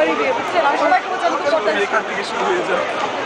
Moribibo. Sei lá, como é que eu vou dizer muito?